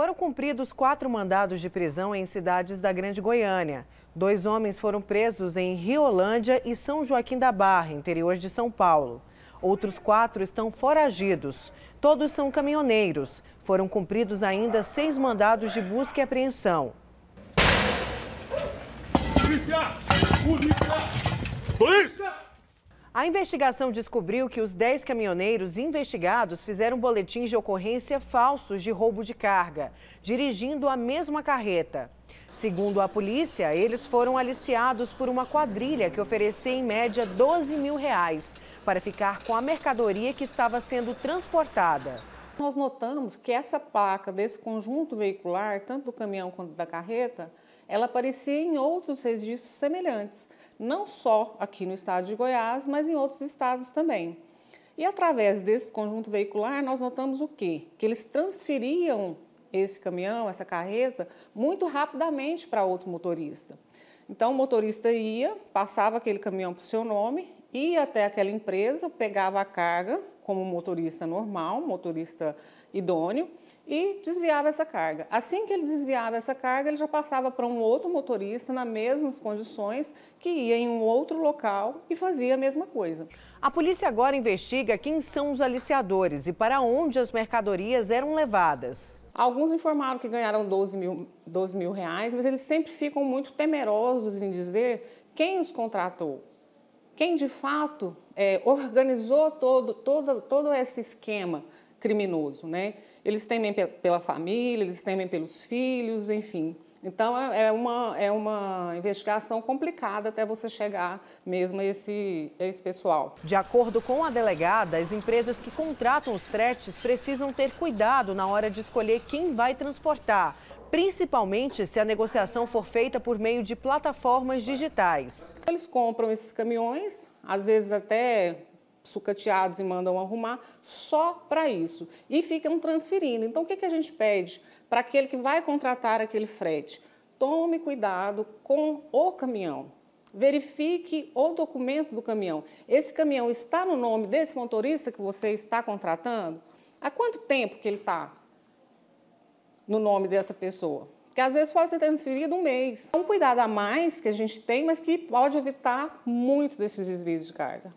Foram cumpridos quatro mandados de prisão em cidades da Grande Goiânia. Dois homens foram presos em Riolândia e São Joaquim da Barra, interior de São Paulo. Outros quatro estão foragidos. Todos são caminhoneiros. Foram cumpridos ainda seis mandados de busca e apreensão. Polícia! Polícia! Polícia! A investigação descobriu que os 10 caminhoneiros investigados fizeram boletins de ocorrência falsos de roubo de carga, dirigindo a mesma carreta. Segundo a polícia, eles foram aliciados por uma quadrilha que oferecia em média 12 mil reais para ficar com a mercadoria que estava sendo transportada. Nós notamos que essa placa desse conjunto veicular, tanto do caminhão quanto da carreta, ela aparecia em outros registros semelhantes, não só aqui no estado de Goiás, mas em outros estados também. E através desse conjunto veicular, nós notamos o quê? Que eles transferiam esse caminhão, essa carreta, muito rapidamente para outro motorista. Então, o motorista ia, passava aquele caminhão para o seu nome, ia até aquela empresa, pegava a carga, como motorista normal, motorista idôneo, e desviava essa carga. Assim que ele desviava essa carga, ele já passava para um outro motorista nas mesmas condições, que ia em um outro local e fazia a mesma coisa. A polícia agora investiga quem são os aliciadores e para onde as mercadorias eram levadas. Alguns informaram que ganharam 12 mil, 12 mil reais, mas eles sempre ficam muito temerosos em dizer quem os contratou quem de fato é, organizou todo, todo, todo esse esquema criminoso. Né? Eles temem pela família, eles temem pelos filhos, enfim. Então, é, é uma, é uma investigação complicada até você chegar mesmo a esse, a esse pessoal. De acordo com a delegada, as empresas que contratam os fretes precisam ter cuidado na hora de escolher quem vai transportar principalmente se a negociação for feita por meio de plataformas digitais. Eles compram esses caminhões, às vezes até sucateados e mandam arrumar, só para isso. E ficam transferindo. Então, o que, que a gente pede para aquele que vai contratar aquele frete? Tome cuidado com o caminhão. Verifique o documento do caminhão. Esse caminhão está no nome desse motorista que você está contratando? Há quanto tempo que ele está? no nome dessa pessoa. Que às vezes pode ser transferido um mês. É um cuidado a mais que a gente tem, mas que pode evitar muito desses desvios de carga.